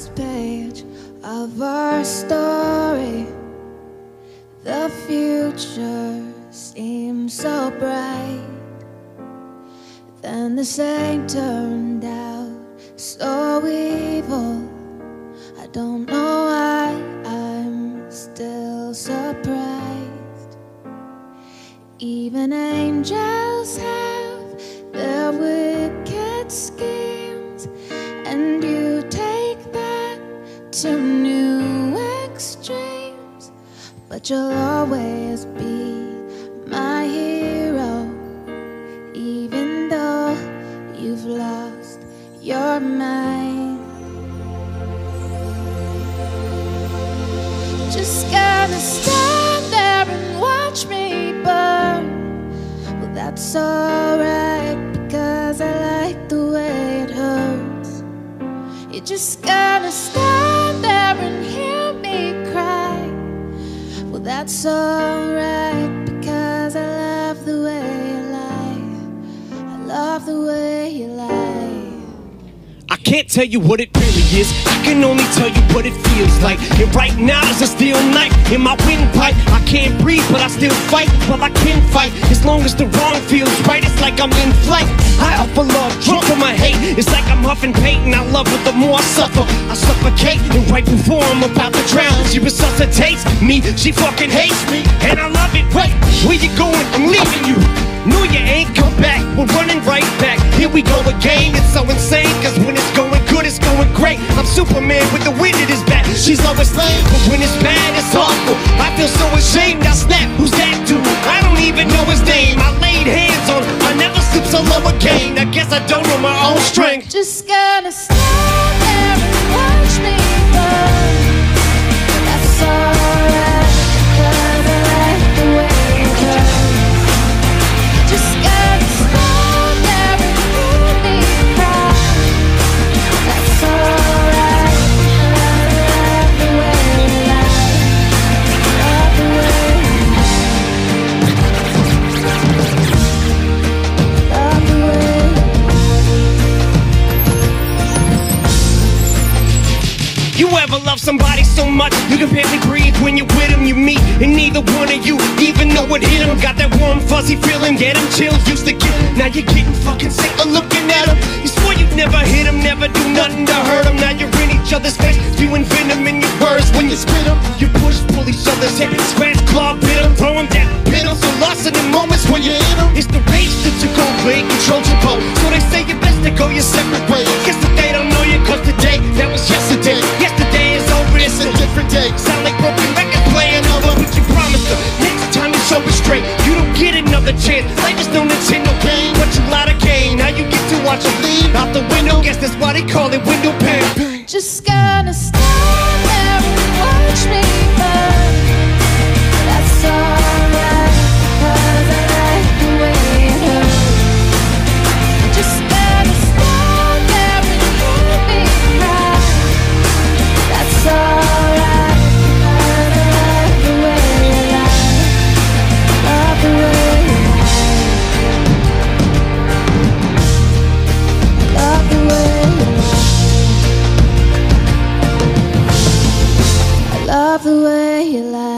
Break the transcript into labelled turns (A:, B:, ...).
A: first page of our story. The future seemed so bright. Then the same turned out so evil. I don't know why I'm still surprised. Even angels have their wicked schemes, and you to new extremes. But you'll always be my hero, even though you've lost your mind. Just gonna stand there and watch me burn. Well, that's alright because I like the way it hurts. You're just gonna stand there and hear me cry. Well, that's alright because I love the way you lie. I love the way you lie.
B: I can't tell you what it really is. I can only tell you what it feels like. And right now is a steel knife in my windpipe. I can't breathe, but I still fight. Well, I can fight as long as the wrong feels right. It's like I'm in flight. High off of love, drunk on paint, and I love her The more I suffer, I suffocate. And right before I'm about to drown, she resuscitates me. She fucking hates me, and I love it. Wait, where you going? I'm leaving you. No, you ain't come back. We're running right back. Here we go again. It's so insane, cause when it's going good, it's going great. I'm Superman with the wind at his back. She's always lame, but when it's bad, it's awful. I feel so ashamed. Guess I don't know my own strength.
A: Just gonna there love
B: somebody so much you can barely breathe when you're with them? You meet, and neither one of you even know what hit them. Got that warm, fuzzy feeling, get them chills used to get. Now you're getting fucking sick of looking at them. You swore you'd never hit them, never do nothing to hurt them. Now you're in each other's face, spewing venom in your words when you spit them. You push, pull each other's head, scratch, claw, bit them, throw them down. So lost in the moments when you hit them. It's the rage that you go play, control your pole. So they say you're best to go your separate ways. They call it window pane.
A: you like.